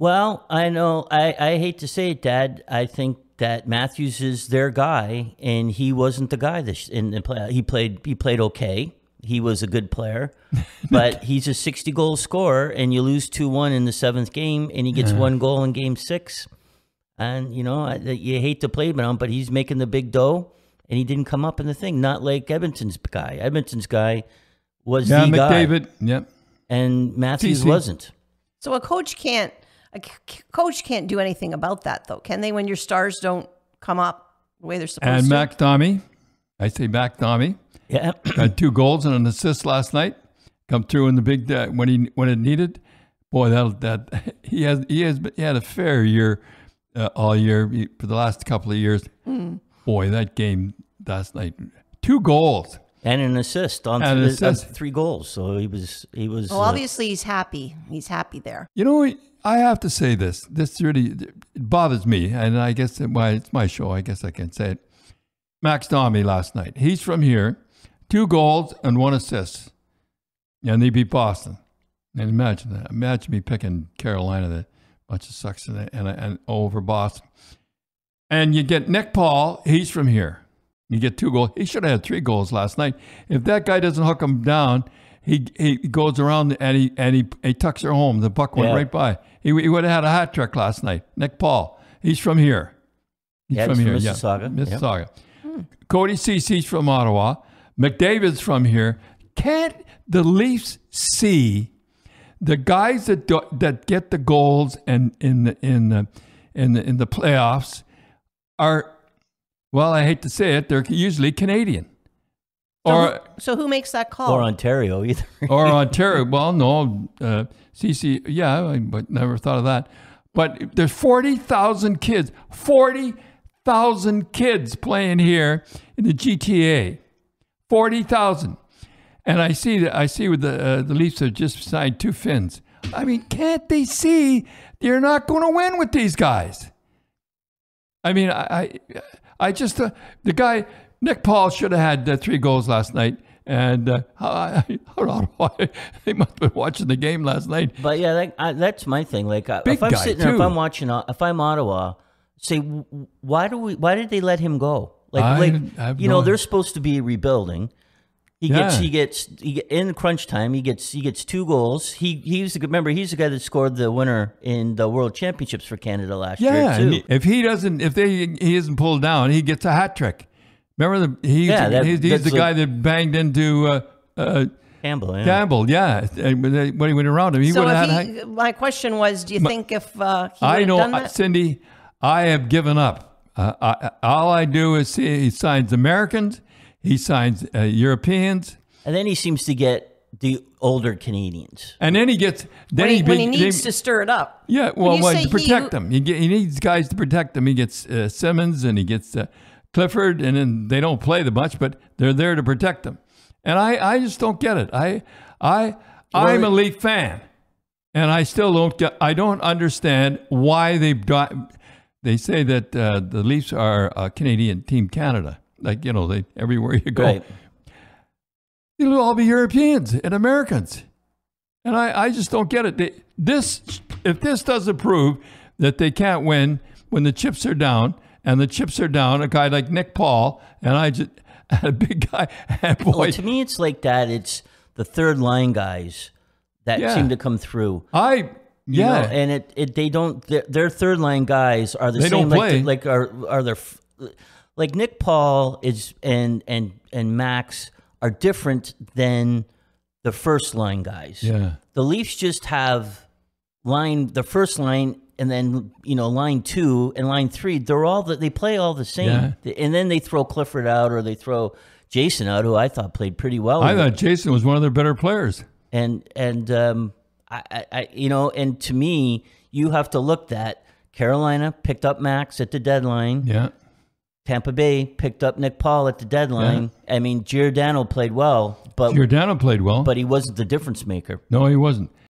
Well, I know. I, I hate to say it, Dad. I think that Matthews is their guy, and he wasn't the guy this in the play. He played. He played okay. He was a good player, but he's a sixty goal scorer, and you lose two one in the seventh game, and he gets one goal in game six. And you know, I- you hate to play him, but he's making the big dough, and he didn't come up in the thing. Not like Edmonton's guy. Edmonton's guy was Yeah, the guy, McDavid. Yep. and Matthews TC. wasn't. So a coach can't a c- coach can't do anything about that though, can they? When your stars don't come up the way they're supposed And to. Max Domi. I say Max Domi. Yeah. had two goals and an assist last night. Come through in the big uh, when he when it needed. Boy, that that he has he has he had a fair year uh, all year he- for the last couple of years. Boy, that game last night, two goals. And an assist on And an th- on assist. three goals. So he was he was. well, uh, obviously he's happy. He's happy there. You know, I have to say this. This really it bothers me, and I guess it, why it's my show. I guess I can say it. Max Domi last night. He's from here, two goals and one assist, and they beat Boston. And imagine that. Imagine me picking Carolina, that bunch of sucks, and and, and over Boston. And you get Nick Paul. He's from here. You get two goals. He should have had three goals last night. If that guy doesn't hook him down, he he goes around and he and he, he tucks her home. The buck went Yeah. right by. He, he would have had a hat trick last night. Nick Paul. He's from here. He's Yeah, from he's here. from yeah. Mississauga. Yep. Mississauga. Cody Ceci's from Ottawa. McDavid's from here. Can't the Leafs see the guys that do, that get the goals and in the in the in the in the playoffs are well, I hate to say it, they're usually Canadian. So, Or who, so who makes that call? or Ontario either. or Ontario. Well, no, uh, CC. Yeah, I but never thought of that. But there's forty thousand kids. Forty thousand kids playing here in the GTA. Forty thousand. And I see that I see with the uh, the Leafs have just signed two Finns. I mean, can't they see you're not going to win with these guys? I mean, I I, I just uh, the guy Nick Paul should have had uh, three goals last night, and uh, I, I, I don't know why they must have been watching the game last night. But yeah, that, I, that's my thing. Like uh, Big if I'm guy, sitting there, if. I'm watching, uh, if I'm Ottawa, say why do we? Why did they let him go? Like, I- like I have you no know, they're supposed to be rebuilding. He gets, he gets, he get, in crunch time. He gets, he gets two goals. He, he's the, remember he's the guy that scored the winner in the World Championships for Canada last Yeah, year and if he doesn't, if they he isn't pulled down, he gets a hat trick. Remember the he's, Yeah, that- he's, he's the a- guy that banged into uh, uh, Campbell, yeah. Campbell. Yeah, and when he went around him, he so would have had. he, my question was, do you think if uh, he I know, done uh, that? Cindy. I have given up. Uh, I, all I do is see he signs Americans, he signs uh, Europeans, and then he seems to get the older Canadians. and then he gets. Then when he, when he needs they- to stir it up. Yeah, well, you well, to protect who- him. He, get, he needs guys to protect them. He gets uh, Simmonds and he gets uh, Clifford, and then they don't play the much, but they're there to protect them. And I, I just don't get it. I, I, I'm a Leaf fan, and I still don't get. I don't understand why they got. They say that uh, the Leafs are uh, Canadian Team Canada. Like you know, they everywhere you go, Right. They'll all be Europeans and Americans. And I, I just don't get it. They, this, if this doesn't prove that they can't win when the chips are down, and the chips are down, a guy like Nick Paul, and I just, a big guy, and boy, Well, to me, it's like that. It's the third line guys that Yeah. seem to come through. I, You yeah, know, and it, it they don't their, third line guys are the They same don't like the- like are are their like Nick Paul is and and and Max are different than the first line guys. yeah. The Leafs just have line the first line and then you know line two and line three. They're all that they play all the same, Yeah. and then they throw Clifford out or they throw Jason out, who I thought played pretty well. I thought Jason was one of their better players. and and um, I, I, you know, and to me, you have to look that Carolina picked up Max at the deadline. Yeah, Tampa Bay picked up Nick Paul at the deadline. I mean, Giordano played well, but Giordano played well. but he wasn't the difference maker. no, he wasn't.